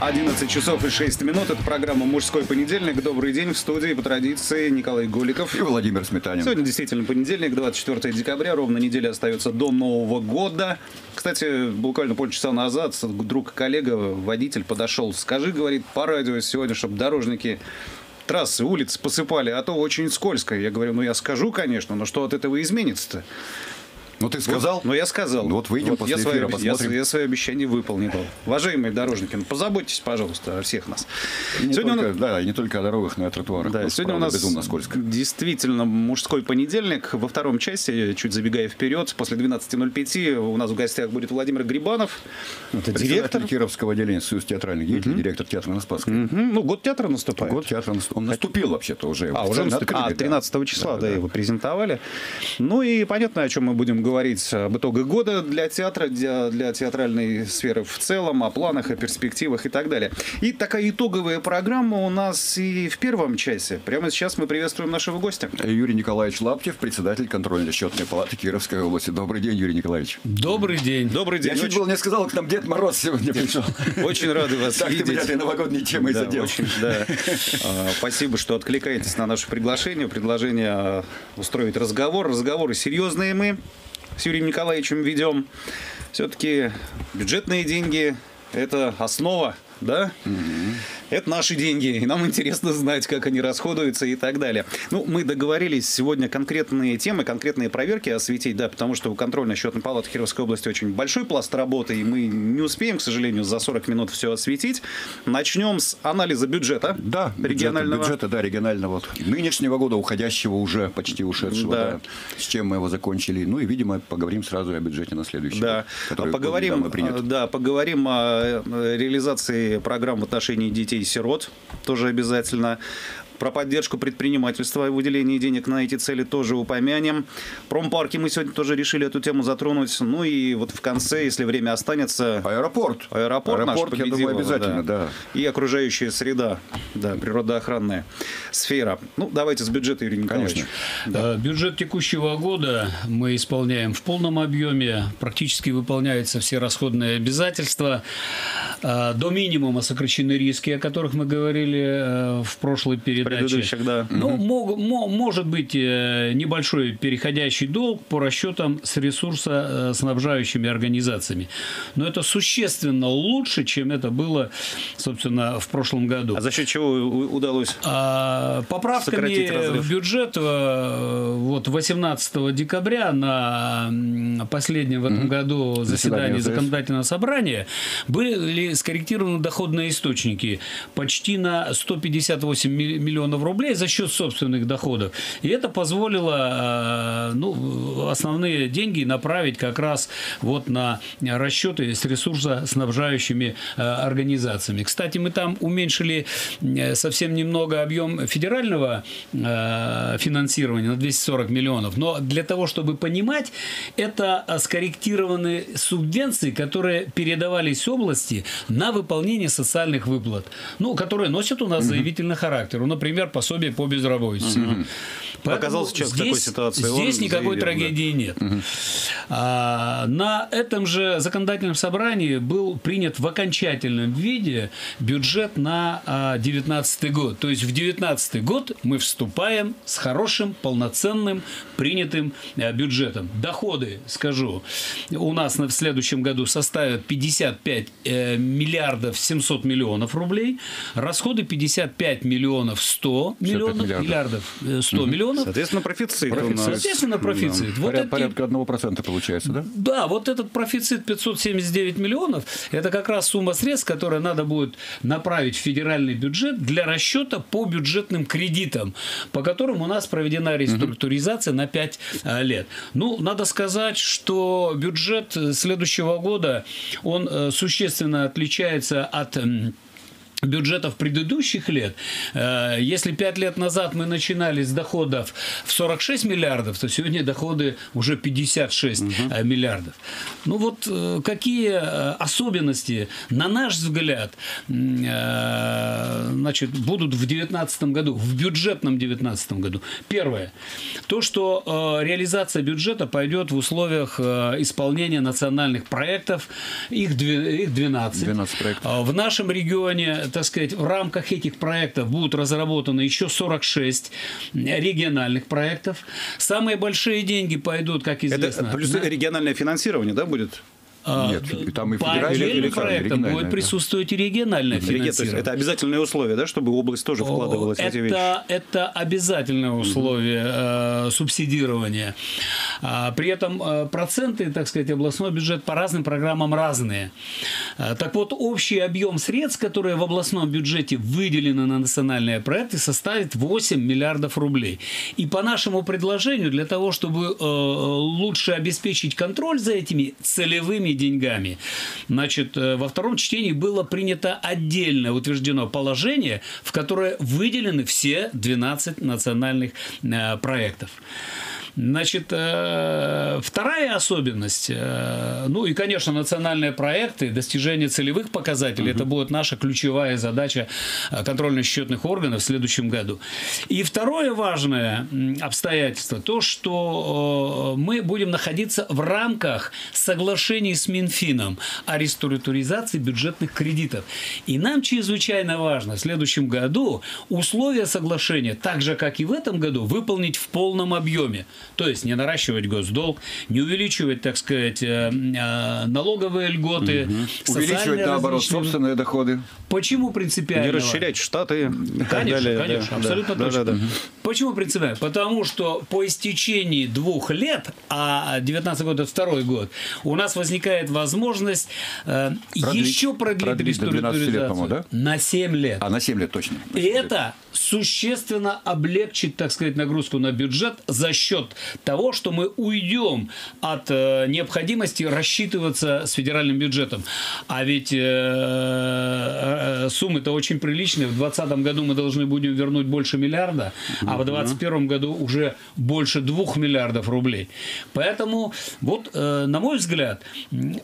11 часов и 6 минут. Это программа «Мужской понедельник». Добрый день. В студии по традиции Николай Голиков. И Владимир Сметанин. Сегодня действительно понедельник, 24 декабря. Ровно неделя остается до Нового года. Кстати, буквально полчаса назад друг коллега, водитель, подошел. Скажи, говорит, по радио сегодня, чтобы дорожники трассы, улицы посыпали, а то очень скользко. Я говорю, ну я скажу, конечно, но что от этого изменится-то? Ну, ты сказал? Вот, ну, я сказал. Ну, вот выйдем вот после я эфира, свои, посмотрим. Я, я свои обещания выполнил. Уважаемые дорожники, ну, позаботьтесь, пожалуйста, о всех нас. Не сегодня только, у нас... Да, не только о дорогах, но и о тротуарах. Да, сегодня у нас безумно скользко. действительно мужской понедельник. Во втором части, чуть забегая вперед, после 12.05 у нас в гостях будет Владимир Грибанов. Это директор Кировского отделения Союз театральных деятелей, угу. директор театра на Спасской. Угу. Ну, год театра наступает. Год театра наступил. Он наступил вообще-то уже. А, уже наступил. А, 13 да. числа, да, да, да, его презентовали. Ну и понятно, о чем мы будем говорить. Об итогах года для театра, для, для театральной сферы в целом, о планах, о перспективах и так далее. И такая итоговая программа у нас и в первом часе. Прямо сейчас мы приветствуем нашего гостя. Юрий Николаевич Лаптев, председатель контрольно-счетной палаты Кировской области. Добрый день, Юрий Николаевич. Добрый день. Добрый день. Я чуть было не сказал, к нам Дед Мороз сегодня пришел. Очень рады вас видеть. Так ты, новогодние темы да, задел. Очень, да. Спасибо, что откликаетесь на наше приглашение. Предложение устроить разговор. Разговоры серьезные мы с Юрием Николаевичем ведем. Все-таки бюджетные деньги – это основа, да? Угу. Это наши деньги, и нам интересно знать, как они расходуются и так далее. Ну, мы договорились сегодня конкретные темы, конкретные проверки осветить, да, потому что у контрольно-счетной палаты Кировской области очень большой пласт работы, и мы не успеем, к сожалению, за 40 минут все осветить. Начнем с анализа бюджета. Да, регионального. Бюджета, бюджета да, регионального. Вот, нынешнего года, уходящего уже, почти ушедшего, да. да. С чем мы его закончили. Ну и, видимо, поговорим сразу о бюджете на следующий да. год, поговорим, принят. Да, поговорим о реализации программ в отношении детей детей-сирот, тоже обязательно. Про поддержку предпринимательства и выделение денег на эти цели тоже упомянем. Промпарки мы сегодня тоже решили эту тему затронуть. Ну и вот в конце, если время останется... Аэропорт. Аэропорт, Аэропорт наш я думаю, обязательно, да. да. И окружающая среда, да, природоохранная сфера. Ну, давайте с бюджета, Юрий Николаевич. Да. Бюджет текущего года мы исполняем в полном объеме. Практически выполняются все расходные обязательства. До минимума сокращены риски, о которых мы говорили в прошлой передаче предыдущих, да. Ну, мог, может быть небольшой переходящий долг по расчетам с ресурсоснабжающими организациями. Но это существенно лучше, чем это было, собственно, в прошлом году. А за счет чего удалось а, Поправками в бюджет вот 18 декабря на последнем в этом mm-hmm. году заседании законодательного собрания были скорректированы доходные источники почти на 158 миллионов миллионов рублей за счет собственных доходов. И это позволило ну, основные деньги направить как раз вот на расчеты с ресурсоснабжающими организациями. Кстати, мы там уменьшили совсем немного объем федерального финансирования на 240 миллионов. Но для того, чтобы понимать, это скорректированные субвенции, которые передавались области на выполнение социальных выплат, ну, которые носят у нас заявительный характер. Например, например, пособие по безработице. Угу. Оказался сейчас здесь, в такой ситуации. Здесь никакой заявил, трагедии да. нет. Угу. А, на этом же законодательном собрании был принят в окончательном виде бюджет на 2019 а, год. То есть в 2019 год мы вступаем с хорошим, полноценным, принятым а, бюджетом. Доходы, скажу, у нас в следующем году составят 55 э, миллиардов 700 миллионов рублей, расходы 55 миллионов 100 миллионов, миллиардов, 100 угу. миллионов. Соответственно, профицит, профицит. Соответственно, профицит. Да. Вот Поряд, эти... Порядка 1% получается, да? Да, вот этот профицит 579 миллионов, это как раз сумма средств, которая надо будет направить в федеральный бюджет для расчета по бюджетным кредитам, по которым у нас проведена реструктуризация угу. на 5 а, лет. Ну, надо сказать, что бюджет следующего года, он э, существенно отличается от бюджетов предыдущих лет, э, если 5 лет назад мы начинали с доходов в 46 миллиардов, то сегодня доходы уже 56 угу. миллиардов. Ну вот э, какие особенности, на наш взгляд, значит, будут в 2019 году, в бюджетном 2019 году? Первое. То, что реализация бюджета пойдет в условиях исполнения национальных проектов, их 12. 12 проектов. В нашем регионе так сказать, в рамках этих проектов будут разработаны еще 46 региональных проектов. Самые большие деньги пойдут, как известно. Это плюс региональное финансирование, да, будет? А, Нет, там и федеральные проекты будет присутствовать и региональное финансирование. То есть это обязательное условие, да, чтобы область тоже вкладывалась это, в эти вещи? Это обязательное условие э, субсидирования. А, при этом э, проценты, так сказать, областной бюджет по разным программам разные. А, так вот, общий объем средств, которые в областном бюджете выделены на национальные проекты, составит 8 миллиардов рублей. И по нашему предложению, для того, чтобы э, лучше обеспечить контроль за этими целевыми деньгами. Значит, э, во втором чтении было принято отдельно утверждено положение, в которое выделены все 12 национальных э, проектов. Значит, э, вторая особенность, э, ну и, конечно, национальные проекты, достижение целевых показателей, угу. это будет наша ключевая задача э, контрольно-счетных органов в следующем году. И второе важное обстоятельство, то, что мы будем находиться в рамках соглашений с Минфином о реструктуризации бюджетных кредитов. И нам чрезвычайно важно в следующем году условия соглашения, так же, как и в этом году, выполнить в полном объеме. То есть не наращивать госдолг, не увеличивать, так сказать, э, э, налоговые льготы, угу. увеличивать наоборот собственные доходы. Почему принципиально? Не расширять штаты. Конечно, далее, конечно, да, абсолютно да, точно. Да, да, да. Почему принципиально? Потому что по истечении двух лет, а 19 год это второй год, у нас возникает возможность э, продлить, еще продлить, продлить реструктуризацию лет, да? на 7 лет. А на 7 лет точно. И это существенно облегчит, так сказать, нагрузку на бюджет за счет того, что мы уйдем от э, необходимости рассчитываться с федеральным бюджетом. А ведь э, э, суммы-то очень приличные. В 2020 году мы должны будем вернуть больше миллиарда, а в 2021 году уже больше двух миллиардов рублей. Поэтому, вот, э, на мой взгляд,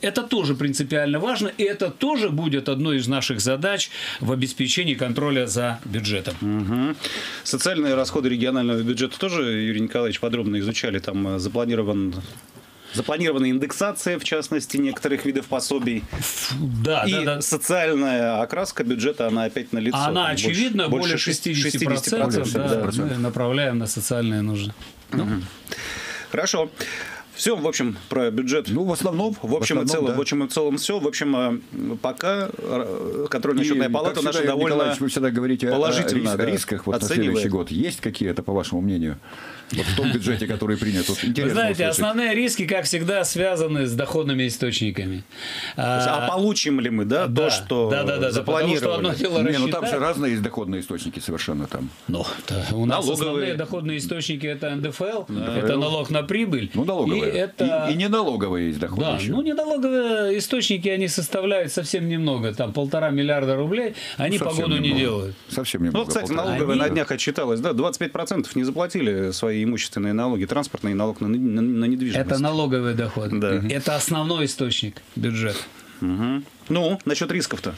это тоже принципиально важно, и это тоже будет одной из наших задач в обеспечении контроля за бюджетом. Угу. Социальные расходы регионального бюджета тоже, Юрий Николаевич, подробно изучали. Там э, запланирован Запланирована индексация, в частности, некоторых видов пособий. Да, и да, да. социальная окраска бюджета, она опять на лицо. Она, очевидно, больше, более 60%, 60%, 60% да, мы направляем на социальные нужды. Ну. Хорошо. Все, в общем, про бюджет. Ну, в основном. В общем в основном, и целом, да. в общем и целом все. В общем, э, пока э, контрольно-счетная палата наша довольно Николаевич, вы всегда говорите положительно о, риск, да, рисках вот на следующий год. Есть какие-то, по вашему мнению? Вот в том бюджете, который принят. Вот Вы знаете, услышать. основные риски, как всегда, связаны с доходными источниками. А, а получим ли мы, да, да то, что да, да, да, запланировали? Да, одно дело Не, ну там же разные есть доходные источники совершенно там. Ну, да, у нас налоговые. основные доходные источники это НДФЛ, НДФЛ, это налог на прибыль. Ну, налоговые. И, это... и, и не налоговые есть доходы да, еще. Ну, не налоговые источники, они составляют совсем немного, там полтора миллиарда рублей, они совсем погоду немного. не делают. Совсем немного. Ну, кстати, налоговые они... на днях отчиталась, да, 25% не заплатили свои имущественные налоги транспортный налог на, на, на недвижимость. Это налоговый доход. Да. Это основной источник бюджета. Угу. Ну, насчет рисков-то.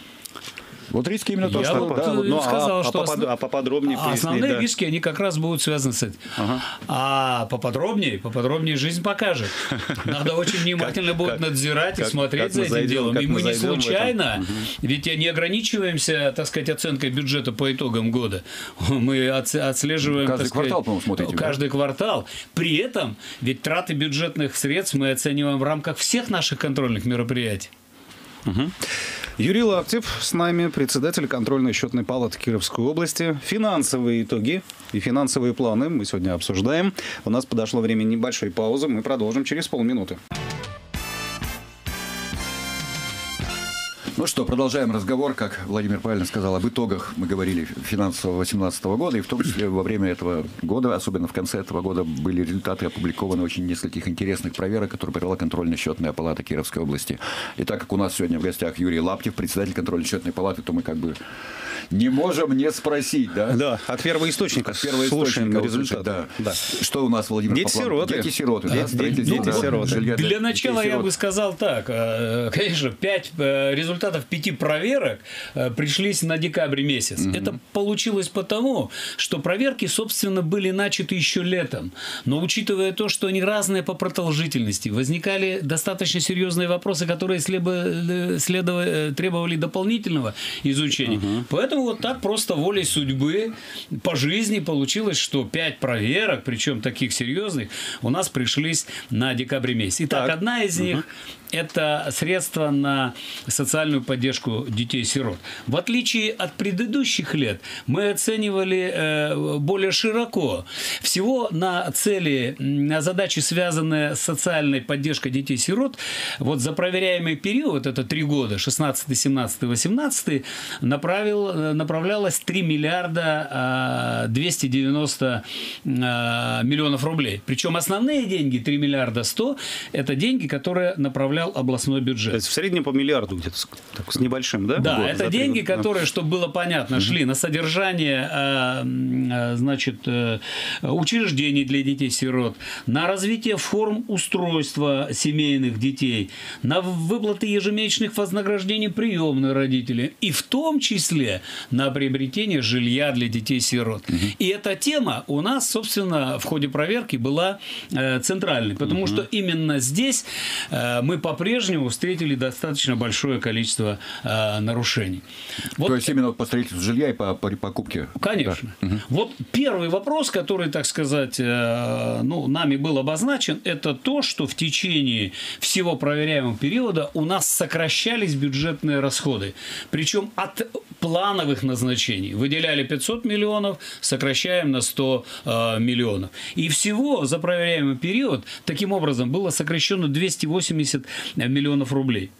Вот риски именно то, Я что... Вот да, ну, сказал, а, что а, а поподробнее а Основные да. риски, они как раз будут связаны с этим. Ага. А поподробнее, поподробнее жизнь покажет. Надо очень внимательно будет надзирать и смотреть за этим делом. И мы не случайно, ведь не ограничиваемся, так сказать, оценкой бюджета по итогам года. Мы отслеживаем... Каждый квартал, по-моему, смотрите. Каждый квартал. При этом, ведь траты бюджетных средств мы оцениваем в рамках всех наших контрольных мероприятий. Угу. Юрий Лаптев с нами, председатель контрольной счетной палаты Кировской области. Финансовые итоги и финансовые планы мы сегодня обсуждаем. У нас подошло время небольшой паузы. Мы продолжим через полминуты. Ну что, продолжаем разговор, как Владимир правильно сказал, об итогах мы говорили финансового 2018 года, и в том числе во время этого года, особенно в конце этого года, были результаты опубликованы очень нескольких интересных проверок, которые провела контрольно-счетная палата Кировской области. И так как у нас сегодня в гостях Юрий Лаптев, председатель контрольно-счетной палаты, то мы как бы не можем не спросить, да? Да, от первого источника. От первого Слушаем результаты. Да. да. Что у нас, Владимир Дети-сироты. Дети-сироты, да? Дети-сироты. Дети, да? дети, дети, дети, дети, дети, дети, дети, дети, 5 проверок э, пришлись на декабрь месяц. Угу. Это получилось потому, что проверки, собственно, были начаты еще летом. Но учитывая то, что они разные по продолжительности, возникали достаточно серьезные вопросы, которые э, следовали, следовали, требовали дополнительного изучения. Угу. Поэтому вот так просто волей судьбы по жизни получилось, что пять проверок, причем таких серьезных, у нас пришлись на декабрь месяц. Итак, так. одна из угу. них это средства на социальную поддержку детей-сирот. В отличие от предыдущих лет, мы оценивали э, более широко. Всего на цели, на задачи, связанные с социальной поддержкой детей-сирот, вот за проверяемый период, это три года, 16, 17, 18, направил, э, направлялось 3 миллиарда 290 э, миллионов рублей. Причем основные деньги, 3 миллиарда 100, это деньги, которые направляются составлял областной бюджет. То есть в среднем по миллиарду где-то так, с небольшим, да? Да, год, это деньги, года. которые, чтобы было понятно, шли на содержание, э, э, значит, э, учреждений для детей-сирот, на развитие форм устройства семейных детей, на выплаты ежемесячных вознаграждений приемных родителей и в том числе на приобретение жилья для детей-сирот. Угу. И эта тема у нас, собственно, в ходе проверки была центральной, потому угу. что именно здесь мы по-прежнему встретили достаточно большое количество э, нарушений. Вот, То есть именно по строительству жилья и по, по покупке? Конечно. Да. Угу. Вот первый вопрос, который, так сказать, э, ну, нами был обозначен, это то, что в течение всего проверяемого периода у нас сокращались бюджетные расходы. Причем от плановых назначений. Выделяли 500 миллионов, сокращаем на 100 э, миллионов. И всего за проверяемый период таким образом было сокращено 280 миллионов рублей.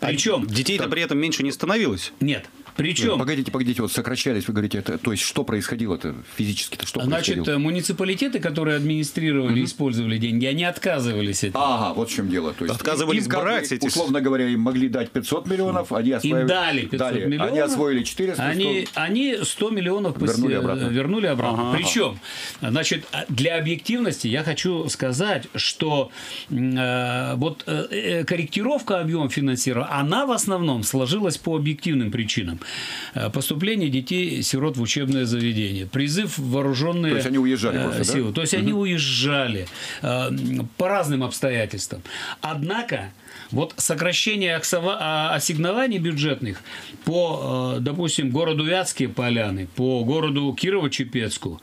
Причем... А детей-то при этом меньше не становилось? Нет. Причем... Погодите, погодите, вот сокращались, вы говорите, это, то есть что происходило-то физически-то? Что Значит, происходило? муниципалитеты, которые администрировали, угу. использовали деньги, они отказывались от Ага, вот в чем дело. То есть отказывались им, брать эти... Условно говоря, им могли дать 500 миллионов, они освоили... Им дали 500 дали. миллионов. Они освоили 400, 100... Они, они 100 миллионов вернули обратно. Вернули обратно. Ага. Причем, значит, для объективности я хочу сказать, что э, вот э, э корректировка объема финансирования, она в основном сложилась по объективным причинам. Э, поступление детей-сирот в учебное заведение, призыв вооруженные То есть они уезжали э, просто, силы. Да? То есть угу. они уезжали э, по разным обстоятельствам. Однако вот сокращение а, ассигнований бюджетных по, допустим, городу Вятские поляны, по городу Кирово-Чепецку,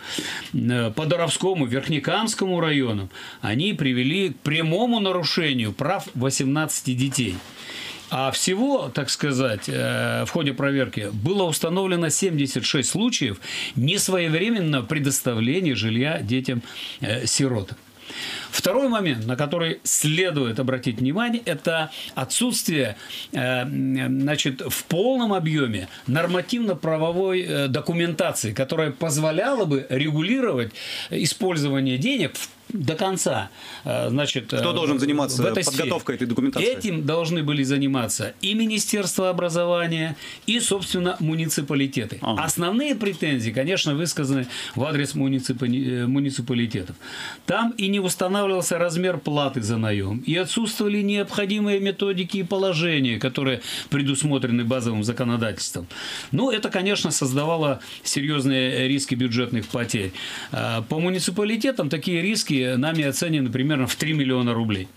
по Доровскому, Верхнекамскому районам, они привели к прямому нарушению прав 18 детей. А всего, так сказать, э, в ходе проверки было установлено 76 случаев несвоевременного предоставления жилья детям-сиротам. Э, Второй момент, на который следует обратить внимание, это отсутствие э, значит, в полном объеме нормативно-правовой документации, которая позволяла бы регулировать использование денег в до конца. Э, значит, Кто э, должен заниматься этой подготовкой этой документации? Этим должны были заниматься и Министерство образования, и, собственно, муниципалитеты. Ага. Основные претензии, конечно, высказаны в адрес муниципали... Э, муниципалитетов. Там и не устанавливался размер платы за наем, и отсутствовали необходимые методики и положения, которые предусмотрены базовым законодательством. Ну, это, конечно, создавало серьезные риски бюджетных потерь. По муниципалитетам такие риски нами оценены примерно в 3 миллиона рублей.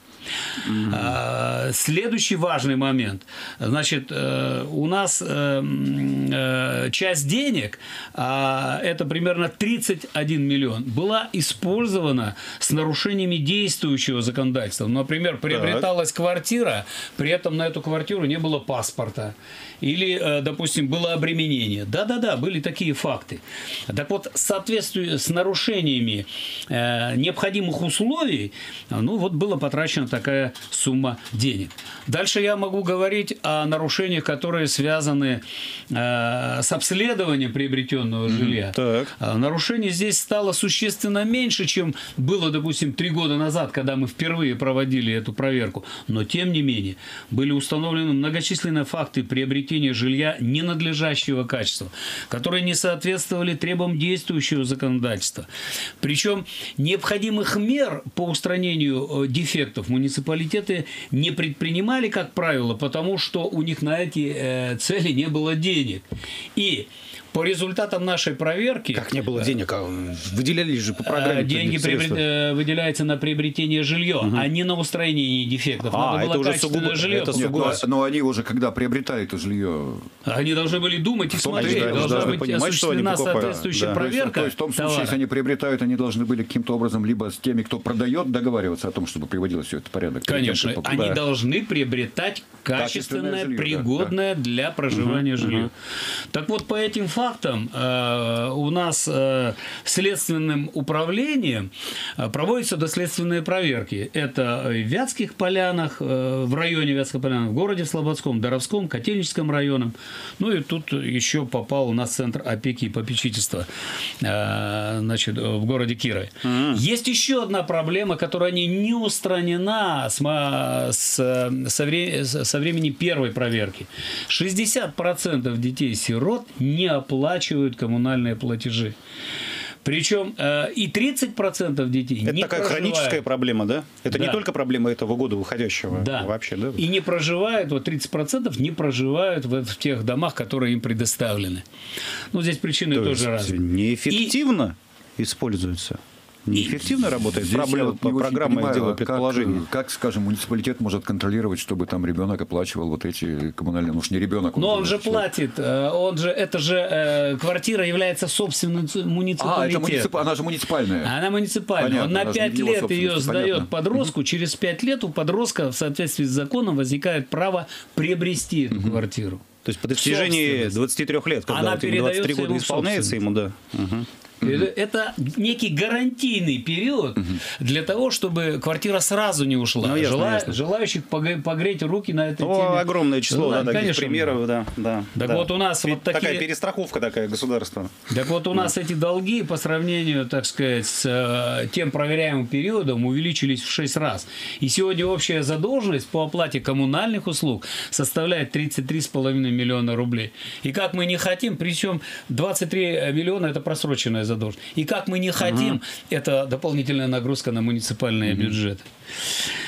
Mm-hmm. Следующий важный момент. Значит, э, у нас э, э, часть денег, а это примерно 31 миллион, была использована с нарушениями действующего законодательства. Например, приобреталась так. квартира, при этом на эту квартиру не было паспорта или, допустим, было обременение. Да-да-да, были такие факты. Так вот, в соответствии с нарушениями необходимых условий, ну вот было потрачено такая сумма денег. Дальше я могу говорить о нарушениях, которые связаны э, с обследованием приобретенного жилья. Так. А нарушений здесь стало существенно меньше, чем было, допустим, три года назад, когда мы впервые проводили эту проверку. Но, тем не менее, были установлены многочисленные факты приобретения жилья ненадлежащего качества, которые не соответствовали требам действующего законодательства. Причем необходимых мер по устранению э, дефектов муниципалитеты не предпринимали, как правило, потому что у них на эти э, цели не было денег. И по результатам нашей проверки... Как не было денег? А выделялись же по программе. Деньги приобрет, выделяются на приобретение жилья, угу. а не на устранение дефектов. А, Надо это было уже сугубо, жилье. Это сугубо. Нет, но, но они уже, когда приобретали это жилье... Они должны были думать и смотреть. Да, должна должны быть понимать, осуществлена соответствующая да. проверка. То есть, то есть в том случае, если они приобретают, они должны были каким-то образом либо с теми, кто продает, договариваться о том, чтобы приводилось все это в порядок. Конечно. Они да. должны приобретать качественное, качественное жилье, пригодное да, для проживания угу, жилье. Угу. Так вот, по этим фактам э, Э, у нас э, следственным управлением э, проводятся доследственные проверки. Это в Вятских полянах, в районе Вятских полянах, в городе в Слободском, Доровском, Котельническом районах. Ну и тут еще попал у нас центр опеки и попечительства значит, в городе Кирове. Mm-hmm. Есть еще одна проблема, которая не устранена с, с, со, вре, со времени первой проверки. 60% детей-сирот не оплачивают коммунальные платежи. Причем э, и 30% детей Это не такая проживают. хроническая проблема, да? Это да. не только проблема этого года выходящего да. вообще, да? И не проживают, вот 30% не проживают в, в тех домах, которые им предоставлены. Ну, здесь причины То тоже разные. Неэффективно и... используются неэффективно работает Здесь проблема, вот программа понимаю, дела предположений. Как, как, скажем, муниципалитет может контролировать, чтобы там ребенок оплачивал вот эти коммунальные, ну уж не ребенок. Но он же человек. платит, э, он же, это же э, квартира является собственностью муниципалитета. А, это муниципа, она же муниципальная. Она муниципальная. Понятно, он на 5 лет ее сдает понятно. подростку, через 5 лет у подростка в соответствии с законом возникает право приобрести эту квартиру. То есть по достижении 23 лет, когда Она вот 23 года исполняется ему, да. Угу. Угу. Это некий гарантийный период угу. для того, чтобы квартира сразу не ушла. Ну, ясно, Жела... ясно. Желающих погреть руки на этой О, теме. Огромное число да, да, таких конечно. примеров. Да, да, так да. вот у нас вот такие... Такая перестраховка такая государства. Так вот у нас эти долги по сравнению, так сказать, с э, тем проверяемым периодом увеличились в 6 раз. И сегодня общая задолженность по оплате коммунальных услуг составляет 33,5 миллиона рублей. И как мы не хотим, причем 23 миллиона это просроченная задолженность задолжен. И как мы не хотим, угу. это дополнительная нагрузка на муниципальные угу. бюджеты.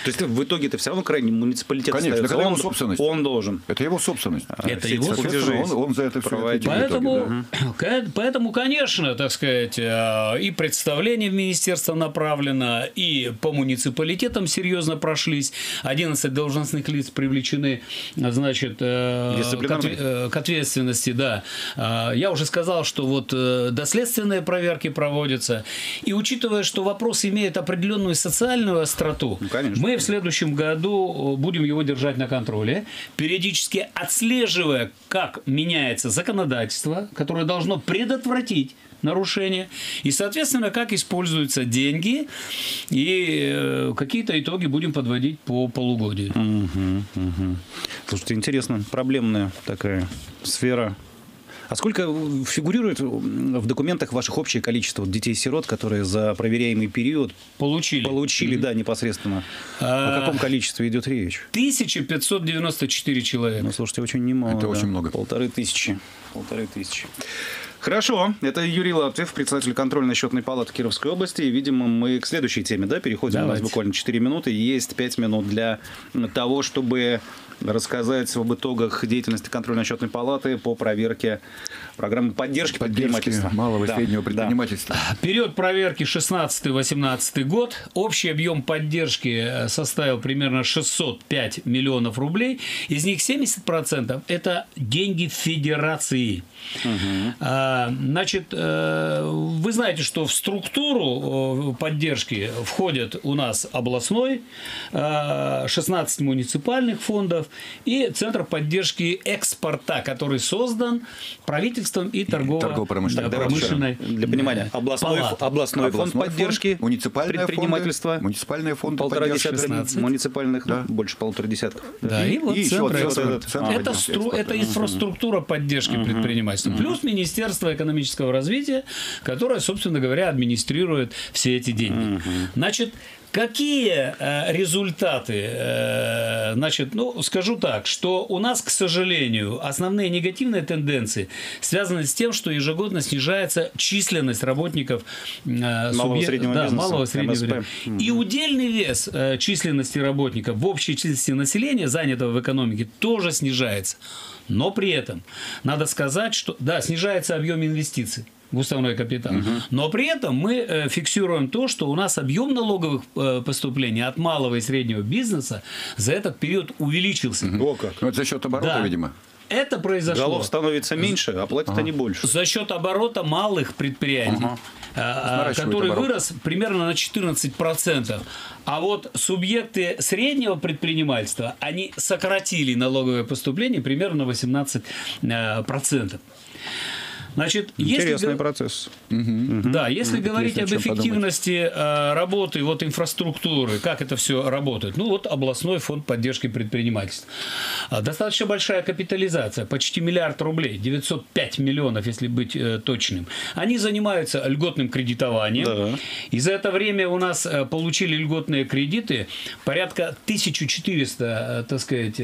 То есть в итоге это все равно крайне муниципалитет Конечно, это он, его собственность. Он должен. Это его собственность. А, это его собственность. Он, он за это все поэтому, итоге, да. поэтому, конечно, так сказать, э, и представление в министерство направлено, и по муниципалитетам серьезно прошлись. 11 должностных лиц привлечены, значит, э, к, э, к ответственности, да. Я уже сказал, что вот доследственные проверки проводятся. И учитывая, что вопрос имеет определенную социальную остроту, ну, мы в следующем году э, будем его держать на контроле, периодически отслеживая, как меняется законодательство, которое должно предотвратить нарушения, и, соответственно, как используются деньги, и э, какие-то итоги будем подводить по полугодию. Угу, угу. Слушайте, интересно, проблемная такая сфера а сколько фигурирует в документах ваших общее количество детей-сирот, которые за проверяемый период получили? Получили, mm-hmm. да, непосредственно. А... О каком количестве идет речь? 1594 человека. Ну, слушайте, очень немало. Это да. очень много. Полторы тысячи. Полторы тысячи. Хорошо, это Юрий Лаптев, председатель контрольно-счетной палаты Кировской области. И, видимо, мы к следующей теме да, переходим. Давайте. У нас буквально 4 минуты. Есть 5 минут для того, чтобы рассказать об итогах деятельности контрольно-счетной палаты по проверке программы поддержки, поддержки предпринимательства. малого и да, среднего предпринимательства. Да. Период проверки 16-18 год. Общий объем поддержки э, составил примерно 605 миллионов рублей. Из них 70% это деньги федерации. Угу. Значит, э, вы знаете, что в структуру э, поддержки входят у нас областной, 16 муниципальных фондов и Центр поддержки экспорта, который создан правительством предпринимательством и торгово-промышленной. Торгово для понимания, областной, областной, фонд поддержки, фонд, муниципальное предпринимательство, фонды, муниципальные фонды полтора десятка муниципальных, да. больше полутора десятков. Да, и, и вот и центр, еще центр, центр, это, стру, это инфраструктура поддержки uh-huh. предпринимательства. Uh-huh. Плюс Министерство экономического развития, которое, собственно говоря, администрирует все эти деньги. Uh-huh. Значит, Какие э, результаты? Э, значит, ну, скажу так, что у нас, к сожалению, основные негативные тенденции связаны с тем, что ежегодно снижается численность работников э, малого субъект, среднего да, бизнеса, малого среднего бизнеса. И удельный вес э, численности работников в общей численности населения, занятого в экономике, тоже снижается. Но при этом надо сказать, что да, снижается объем инвестиций уставной капитал. Угу. Но при этом мы э, фиксируем то, что у нас объем налоговых э, поступлений от малого и среднего бизнеса за этот период увеличился. Угу. О, как. Ну, это за счет оборота, да. видимо. Это произошло. Голов становится меньше, а платят ага. они больше. За счет оборота малых предприятий, ага. который оборот. вырос примерно на 14%. А вот субъекты среднего предпринимательства, они сократили налоговое поступление примерно на 18%. Значит, Интересный если... процесс. Угу. Да, если угу. говорить об эффективности подумать. Э, работы вот инфраструктуры, как это все работает, ну вот областной фонд поддержки предпринимательства. Достаточно большая капитализация, почти миллиард рублей, 905 миллионов, если быть э, точным. Они занимаются льготным кредитованием. Да. И за это время у нас э, получили льготные кредиты порядка 1400, так сказать,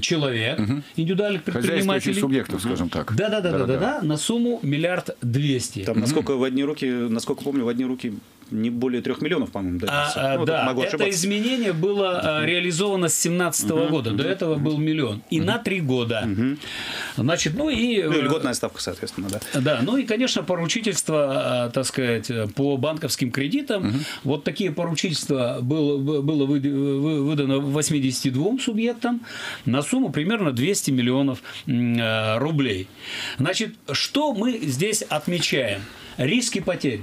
человек, угу. индивидуальных предпринимателей. субъектов, скажем так. Да-да-да, на сумму сумму миллиард двести. Там, насколько в одни руки, насколько помню, в одни руки не более трех миллионов, по-моему, да. А, ну, да, могу это изменение было а, реализовано с 2017 uh года. uh До этого был миллион. И uh на три года. uh Значит, ну и... Ну, льготная ставка, соответственно, да. Да, ну и, конечно, поручительство, а, так сказать, по банковским кредитам. uh Вот такие поручительства было, было выдано 82 субъектам на сумму примерно 200 миллионов рублей. Значит, что мы здесь отмечаем? Риски потерь.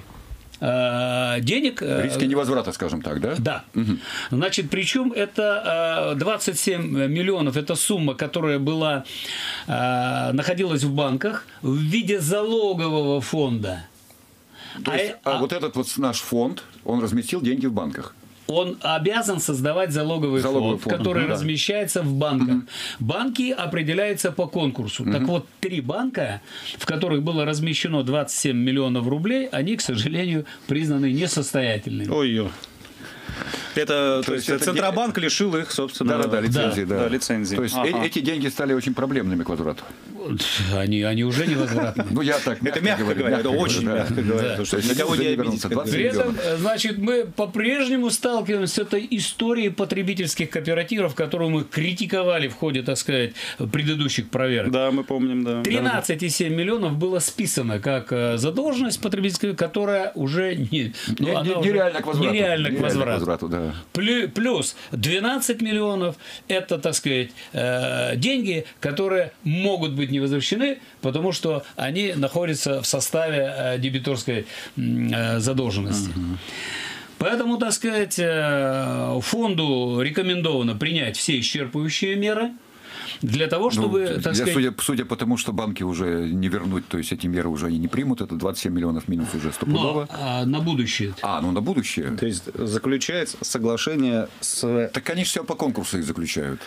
Э, денег. Э, Риски невозврата, скажем так, да? Да. Угу. Значит, причем это 27 э, миллионов, это сумма, которая была, находилась в банках в виде залогового фонда. То а, есть, а, а вот этот вот наш фонд, он разместил деньги в банках он обязан создавать залоговый, залоговый фонд, фонд, который да. размещается в банках. Угу. Банки определяются по конкурсу. Угу. Так вот, три банка, в которых было размещено 27 миллионов рублей, они, к сожалению, признаны несостоятельными. Ой-ой. Это, то, то есть, есть Центробанк не... лишил их, собственно, да, да, да, лицензии. Да. Да, лицензии. То есть ага. эти деньги стали очень проблемными к возврату. Они, они уже невозвратны. Ну, я так Это мягко говоря, это очень мягко говоря. Никого не обидеть. При этом, значит, мы по-прежнему сталкиваемся с этой историей потребительских кооперативов, которую мы критиковали в ходе, так сказать, предыдущих проверок. Да, мы помним, да. 13,7 миллионов было списано как э, задолженность потребительская, которая уже не, ну, нереально к возврату. Нереально к возврату. да. Плюс 12 миллионов – это, так сказать, э, деньги, которые могут быть не возвращены, потому что они находятся в составе э, дебиторской э, задолженности. Угу. Поэтому, так сказать, э, фонду рекомендовано принять все исчерпывающие меры – для того, ну, чтобы, ну, так сказать... Судя, судя по тому, что банки уже не вернуть, то есть эти меры уже они не примут, это 27 миллионов минус уже стопудово. Но, а, на будущее. А, ну на будущее. То есть заключается соглашение с... Так они все по конкурсу их заключают.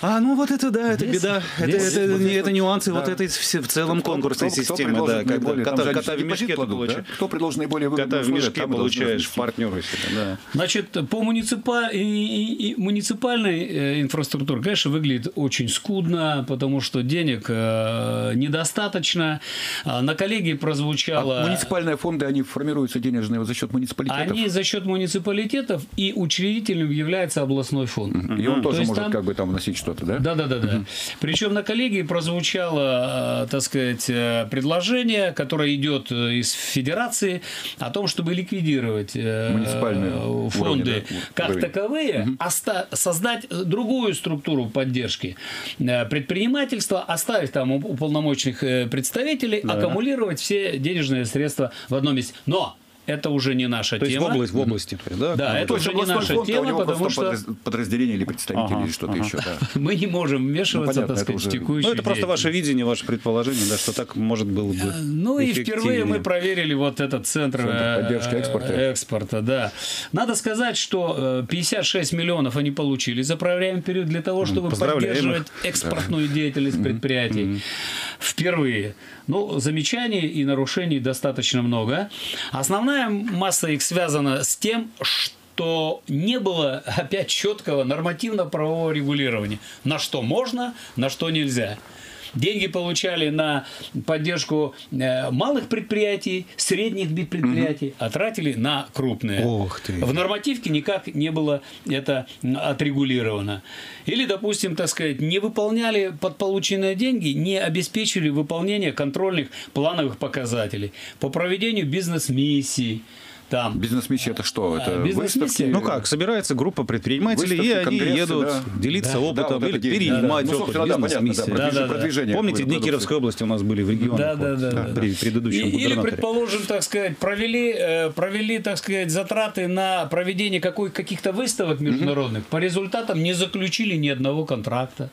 А, ну вот это да, это здесь, беда. Здесь, это, здесь, это, вот это нюансы да. вот этой в целом кто, конкурсной кто, системы. Кто да, когда более, кота, кота в мешке кладут, да? Кто предложит наиболее выгодные Кота в мешке получаешь в партнеры себе, да. Значит, по муниципаль... и, и, и муниципальной э, инфраструктуре, конечно, выглядит очень скудно, потому что денег э, недостаточно. А на коллегии прозвучало... А муниципальные фонды, они формируются денежные за счет муниципалитетов? Они за счет муниципалитетов, и учредителем является областной фонд. И он тоже может как бы там вносить что-то, да? Да, да, да, да. Причем на коллегии прозвучало, э, так сказать, э, предложение, которое идет э, из Федерации о том, чтобы ликвидировать Муниципальные фонды уровни, да, как уровень. таковые, угу. оста- создать другую структуру поддержки предпринимательства, оставить там уполномоченных представителей, да. аккумулировать все денежные средства в одном месте. Но это уже не наша То тема. есть в, область, в области, да? Да, ну, это уже не наша фонд, тема, а него потому что... подразделение или представители ага, или что-то ага. еще, да. Мы не можем вмешиваться, ну, понятно, так сказать, уже... в текущую Ну, это просто ваше видение, ваше предположение, да, что так может было бы Ну, и впервые мы проверили вот этот центр, центр поддержки экспорта. экспорта, да. Надо сказать, что 56 миллионов они получили за проверяемый период для того, чтобы поддерживать экспортную да. деятельность предприятий. Mm-hmm. Впервые. Ну, замечаний и нарушений достаточно много. Основная масса их связана с тем, что не было опять четкого нормативно-правового регулирования. На что можно, на что нельзя. Деньги получали на поддержку э, малых предприятий, средних предприятий, угу. а тратили на крупные. Ох ты. В нормативке никак не было это отрегулировано. Или, допустим, так сказать, не выполняли под полученные деньги, не обеспечили выполнение контрольных плановых показателей по проведению бизнес-миссий там. Бизнес-миссия это что? Это выставки? Ну как, собирается группа предпринимателей, выставки, и они едут да. делиться да. опытом да, или перенимать да, да. опыт, ну, бизнес-миссия. Да, да, продвижение Помните, дни Кировской области у нас были в регионе? Да, да, да, да. При предыдущем и, Или, предположим, так сказать, провели, э, провели, так сказать, затраты на проведение какой, каких-то выставок международных, по результатам не заключили ни одного контракта.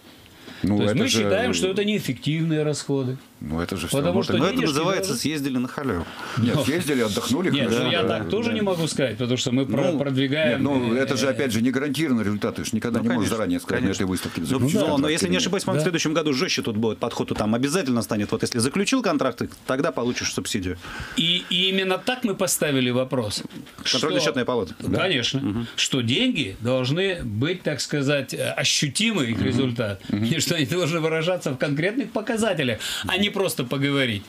Ну, То есть мы же... считаем, что это неэффективные расходы. Ну, это же Потому что Но это называется даже... съездили на халяву. Нет, съездили, отдохнули. Нет, ну, я так тоже не могу сказать, потому что мы ну, продвигаем... ну, это же, опять же, не гарантированный результат. Ты же никогда не можешь заранее сказать на этой выставке. Ну, но если не ошибаюсь, в следующем году жестче тут будет подход, то там обязательно станет. Вот если заключил контракт, тогда получишь субсидию. И именно так мы поставили вопрос. Контрольно-счетная палата. Конечно. Что деньги должны быть, так сказать, ощутимый их результат. И что они должны выражаться в конкретных показателях, а не просто поговорить.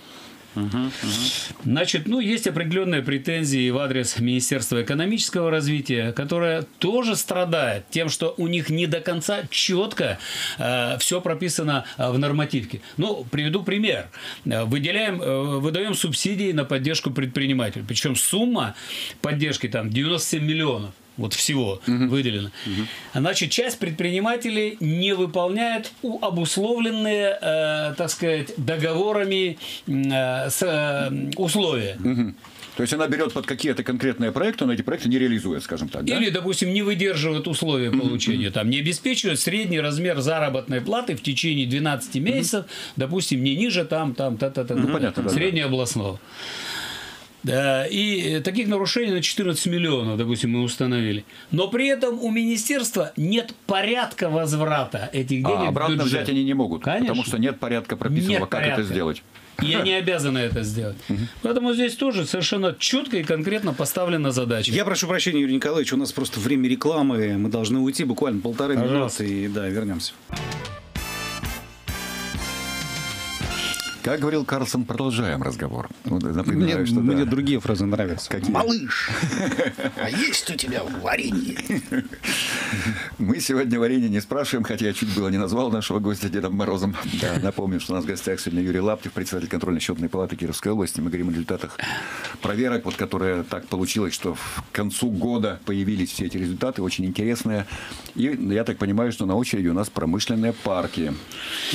Значит, ну, есть определенные претензии в адрес Министерства экономического развития, которое тоже страдает тем, что у них не до конца четко э, все прописано э, в нормативке. Ну, приведу пример. Выделяем, э, выдаем субсидии на поддержку предпринимателей. Причем сумма поддержки там 97 миллионов вот всего угу. выделено. Угу. Значит, часть предпринимателей не выполняет обусловленные, э, так сказать, договорами э, с, э, условия. Угу. То есть она берет под какие-то конкретные проекты, но эти проекты не реализует, скажем так. Да? Или, допустим, не выдерживает условия получения, там, не обеспечивает средний размер заработной платы в течение 12 месяцев, допустим, не ниже там, там, та-та-та, ну, понятно, среднеобластного. Да. Да, и таких нарушений на 14 миллионов, допустим, мы установили. Но при этом у министерства нет порядка возврата этих а денег. А обратно в взять они не могут, Конечно. потому что нет порядка прописанного, нет как порядка. это сделать. И они обязаны это сделать. Поэтому здесь тоже совершенно четко и конкретно поставлена задача. Я прошу прощения, Юрий Николаевич, у нас просто время рекламы. Мы должны уйти буквально полторы Пожалуйста. минуты и да, вернемся. Как говорил Карлсон, продолжаем разговор. Напоминаю, мне, что, мне да. другие фразы нравятся. Какие? Малыш, а есть у тебя варенье? Мы сегодня варенье не спрашиваем, хотя я чуть было не назвал нашего гостя Дедом Морозом. Да, напомню, что у нас в гостях сегодня Юрий Лаптев, председатель контрольно-счетной палаты Кировской области. Мы говорим о результатах проверок, вот, которые так получилось, что в концу года появились все эти результаты, очень интересные. И я так понимаю, что на очереди у нас промышленные парки.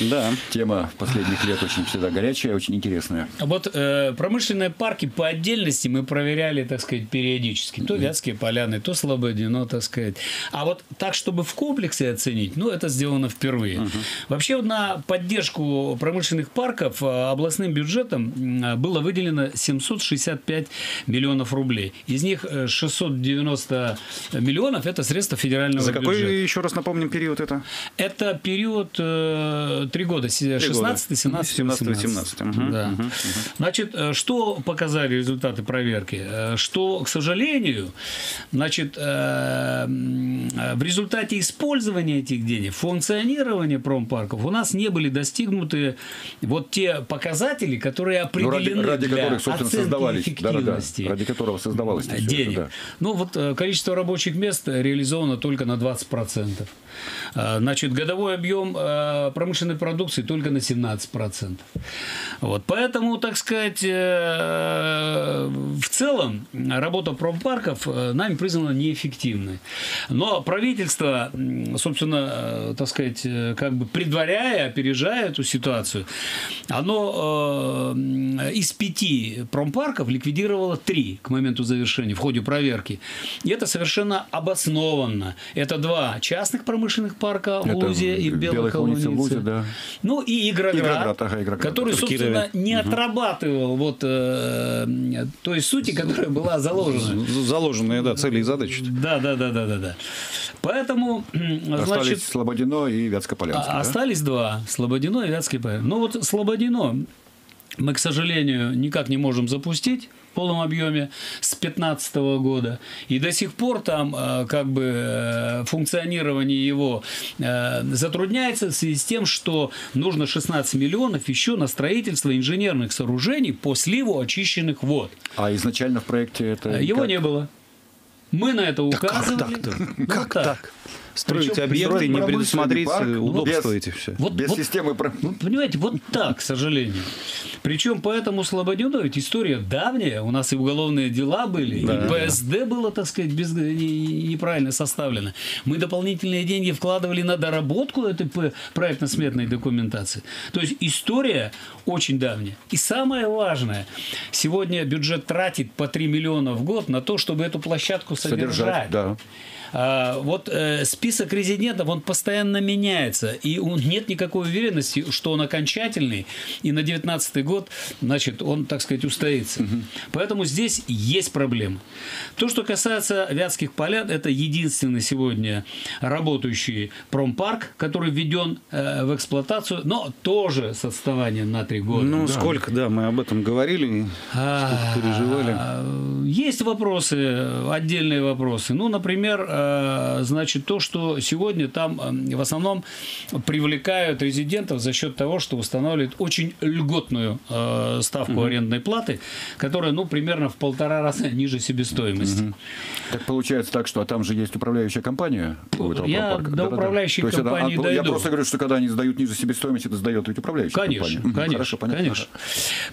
Да. Тема последних лет очень всегда горячая, очень интересная. Вот э, промышленные парки по отдельности мы проверяли, так сказать, периодически. То Вятские поляны, то Слободино, так сказать. А вот так, чтобы в комплексе оценить, ну, это сделано впервые. Угу. Вообще вот на поддержку промышленных парков э, областным бюджетом было выделено 765 миллионов рублей. Из них 690 э, миллионов – это средства федерального За какой, бюджета. еще раз напомним, период это? Это период э, три года, 16, 17, 17, 17. Угу, да. угу, угу. Значит, э, что показали результаты проверки? Э, что, к сожалению, значит, э, в результате использования этих денег, функционирования промпарков у нас не были достигнуты вот те показатели, которые определены ну, ради, ради для которых, собственно, создавались, эффективности. Да, да, ради которого создавалось денег. Это, да. Ну, вот количество рабочих мест реализовано только на 20%. Значит, годовой объем промышленной продукции только на 17%. Вот, поэтому, так сказать, э, в целом работа промпарков э, нами признана неэффективной. Но правительство, собственно, так сказать, как бы предваряя, опережая эту ситуацию, оно из пяти промпарков ликвидировало три к моменту завершения в ходе проверки. И это совершенно обоснованно. Это два частных промышленных парка в Лузе и в Белой Холунице. Да. Ну и Игроград, Игроград, ага, Игроград. Который, собственно, не угу. отрабатывал вот э, той сути, которая была заложена. Заложенные, да, цели и задачи. Да, да, да, да, да, да. Поэтому, значит... Остались Слободино и Вятско-Полянск. А, остались два. Слободино и Вятско-Полянск. Ну вот Слободино мы, к сожалению, никак не можем запустить в полном объеме с 2015 года. И до сих пор там э, как бы э, функционирование его э, затрудняется в связи с тем, что нужно 16 миллионов еще на строительство инженерных сооружений по сливу очищенных вод. А изначально в проекте это... Его как? не было. Мы на это указывали. как так-то? Ну, как так? Строить Причем объекты, не предусмотреть парк, удобство ну, без, эти все. Вот, без вот, системы... Ну, понимаете, вот так, к сожалению. Причем по этому Слободину ведь история давняя. У нас и уголовные дела были, да, и ПСД да. было, так сказать, без, неправильно составлено. Мы дополнительные деньги вкладывали на доработку этой проектно-сметной документации. То есть история очень давняя. И самое важное, сегодня бюджет тратит по 3 миллиона в год на то, чтобы эту площадку содержать. содержать да. А, вот э, список резидентов, он постоянно меняется, и нет никакой уверенности, что он окончательный, и на 2019 год, значит, он, так сказать, устоится. Угу. Поэтому здесь есть проблема. То, что касается Вятских полян, это единственный сегодня работающий промпарк, который введен э, в эксплуатацию, но тоже с отставанием на три года. Ну, да. сколько, да, мы об этом говорили, а, переживали. Есть вопросы, отдельные вопросы. Ну, например, Э, значит, то, что сегодня там э, в основном привлекают резидентов за счет того, что устанавливают очень льготную э, ставку угу. арендной платы, которая, ну, примерно в полтора раза ниже себестоимости. Угу. Так получается так, что там же есть управляющая компания у этого Я до да, управляющей да. компании это, а, дойду. Я просто говорю, что когда они сдают ниже себестоимости, это сдает ведь управляющая конечно, компания. Конечно, Хорошо, понятно. Конечно.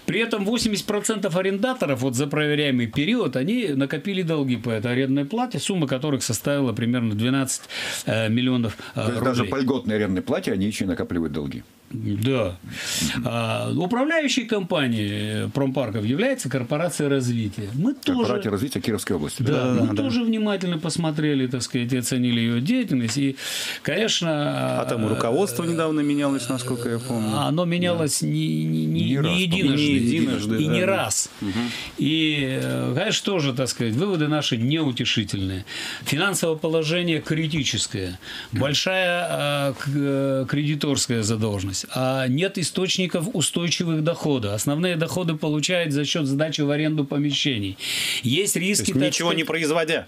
При этом 80% арендаторов вот за проверяемый период, они накопили долги по этой арендной плате, сумма которых составила составила примерно 12 э, миллионов э, рублей. даже по льготной арендной плате они еще и накапливают долги. Да. А, управляющей компанией промпарков является корпорация развития. Мы корпорация тоже, развития Кировской области. Да, да, мы да. тоже внимательно посмотрели, так сказать, и оценили ее деятельность. И, конечно... А там руководство недавно менялось, насколько я помню. Оно менялось да. не, не, не, не, раз, единожды. Не единожды. И да, не да. раз. Угу. И, конечно, тоже, так сказать, выводы наши неутешительные. Финансовое положение критическое. Большая а, э, кредиторская задолженность есть, а нет источников устойчивых доходов. Основные доходы получают за счет сдачи в аренду помещений. Есть риски... То есть, ничего сказать, не производя.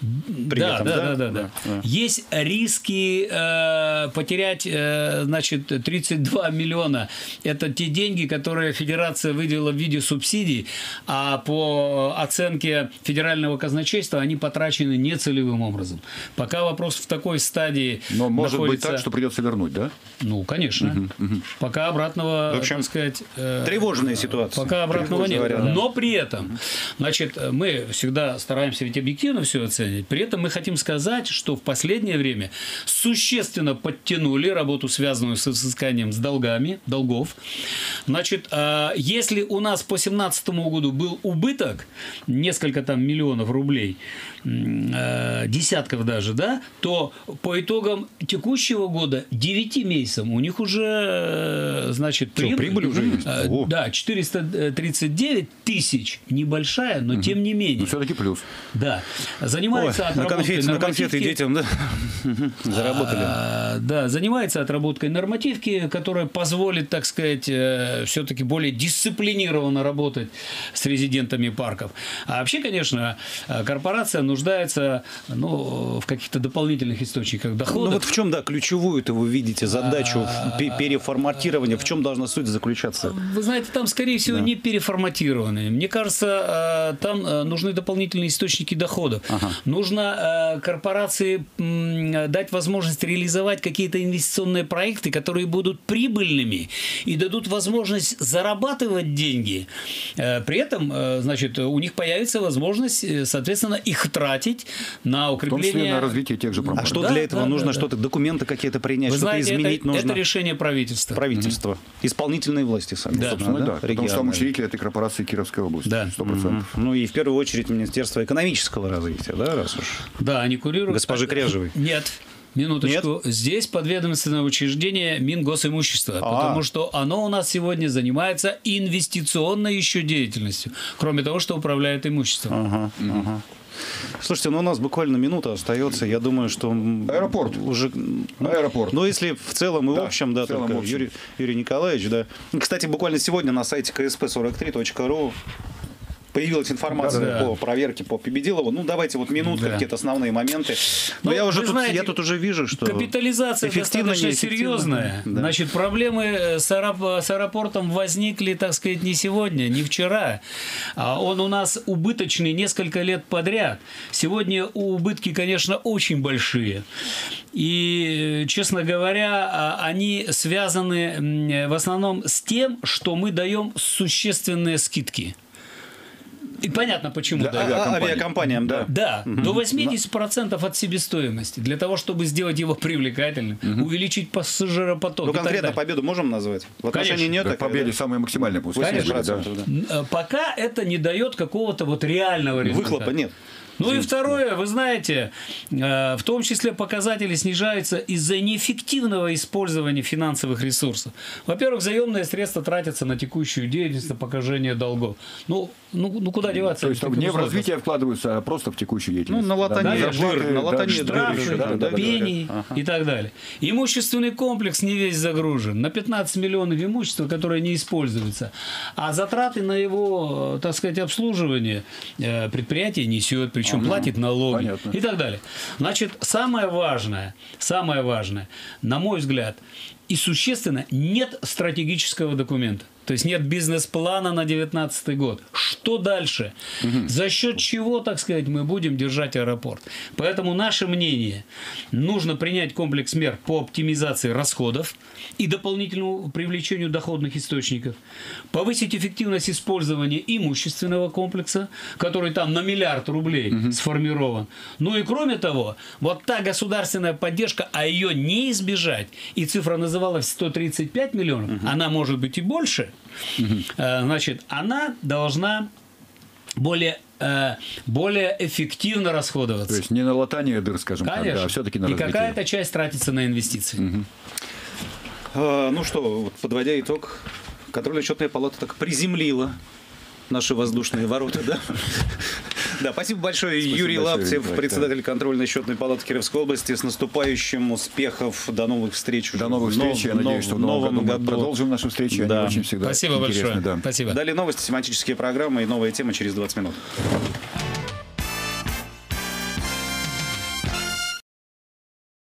При да, этом, да, да, да, да, да. Есть риски э, потерять, э, значит, 32 миллиона. Это те деньги, которые Федерация выделила в виде субсидий, а по оценке федерального казначейства они потрачены нецелевым образом. Пока вопрос в такой стадии. Но может находится... быть так, что придется вернуть, да? Ну, конечно. Угу, угу. Пока обратного, в общем, так сказать, э, тревожная ситуация. Пока обратного нет. Говоря, да. Но при этом, значит, мы всегда стараемся ведь объективно все оценить при этом мы хотим сказать, что в последнее время существенно подтянули работу, связанную с взысканием с долгами, долгов. Значит, а, если у нас по 2017 году был убыток, несколько там миллионов рублей, а, десятков даже, да, то по итогам текущего года 9 месяцев у них уже, значит, прибыль, прибыль уже есть. А, да, 439 тысяч, небольшая, но угу. тем не менее. Но все-таки плюс. Да. Занимается занимается Ой, отработкой на конфеты, на конфеты детям, да? Заработали. А, да, занимается отработкой нормативки, которая позволит, так сказать, э, все-таки более дисциплинированно работать с резидентами парков. А вообще, конечно, э, корпорация нуждается ну, в каких-то дополнительных источниках дохода. Ну вот в чем, да, ключевую-то вы видите задачу а, переформатирования, в чем должна суть заключаться? Вы знаете, там, скорее всего, да. не переформатированные. Мне кажется, э, там нужны дополнительные источники доходов. Ага нужно э, корпорации дать возможность реализовать какие-то инвестиционные проекты, которые будут прибыльными и дадут возможность зарабатывать деньги. Э, при этом, э, значит, у них появится возможность, э, соответственно, их тратить на укрепление... В том числе на развитие тех же промышленных. А что да, для этого да, нужно? Да, что-то, документы какие-то принять, что-то изменить это, нужно? Это решение правительства. Правительство. Угу. Исполнительные власти сами. Да, собственно, да. да. Потому что там учредитель этой корпорации Кировской области. Да. 100%. Угу. Ну и в первую очередь Министерство экономического развития, да, раз уж? Да, они курируют. Госпожи Кряжевой. Нет. Минуточку. Нет? Здесь подведомственное учреждение Мингосимущества, а потому что оно у нас сегодня занимается инвестиционной еще деятельностью, кроме того, что управляет имуществом. Ага, ага. Слушайте, ну у нас буквально минута остается. Я думаю, что аэропорт уже аэропорт. Ну если в целом и да, в общем, да, целом только общем. Юрий, Юрий Николаевич, да. Кстати, буквально сегодня на сайте ksp43.ru появилась информация да, по проверке по Победилову. Ну, давайте вот минутка, да. какие-то основные моменты. Но ну, я уже тут, знаете, я тут уже вижу, что капитализация достаточно серьезная. Да. Значит, проблемы э, с, аэроп- с аэропортом возникли, так сказать, не сегодня, не вчера. А он у нас убыточный несколько лет подряд. Сегодня убытки, конечно, очень большие. И, честно говоря, а, они связаны в основном с тем, что мы даем существенные скидки. И понятно почему. Для да. авиакомпаниям. да. Да, угу. до 80% от себестоимости. Для того, чтобы сделать его привлекательным, угу. увеличить пассажиропоток. Ну, конкретно победу можем назвать? В отношении нет. Так, победе да? самое максимальное пусть. Конечно. Да. Э, пока это не дает какого-то вот реального результата. Выхлопа нет. Ну и второе, вы знаете, э, в том числе показатели снижаются из-за неэффективного использования финансовых ресурсов. Во-первых, заемные средства тратятся на текущую деятельность, на покажение долгов. Ну, ну, ну куда деваться? То есть не в развитие вкладываются, а просто в текущую деятельность. Ну, на латание да, дыр, на латание да, штрафы, да, да, пений да, да. и так далее. Имущественный комплекс не весь загружен. На 15 миллионов имущества, которое не используется. А затраты на его, так сказать, обслуживание э, предприятие несет, причем причем платит налоги Понятно. и так далее. Значит, самое важное, самое важное, на мой взгляд, и существенно, нет стратегического документа. То есть нет бизнес-плана на 2019 год. Что дальше? Угу. За счет чего, так сказать, мы будем держать аэропорт? Поэтому наше мнение, нужно принять комплекс мер по оптимизации расходов и дополнительному привлечению доходных источников, повысить эффективность использования имущественного комплекса, который там на миллиард рублей угу. сформирован. Ну и кроме того, вот та государственная поддержка, а ее не избежать, и цифра называлась 135 миллионов, угу. она может быть и больше, Э, значит, она должна более э, более эффективно расходоваться. То есть не на латание дыр, скажем Конечно. так, а все-таки на И какая-то часть тратится на инвестиции. Угу. А, ну что, вот подводя итог, контрольная счетная палата так приземлила наши воздушные ворота, да? Да, спасибо большое, спасибо Юрий большое, Лаптев, Юрий, председатель да. контрольной счетной палаты Кировской области. С наступающим успехов. До новых встреч. До новых встреч. Я надеюсь, что в новом году, году продолжим наши встречи. Да. Они очень всегда Спасибо большое. Да. Спасибо. Далее новости, тематические программы и новая тема через 20 минут.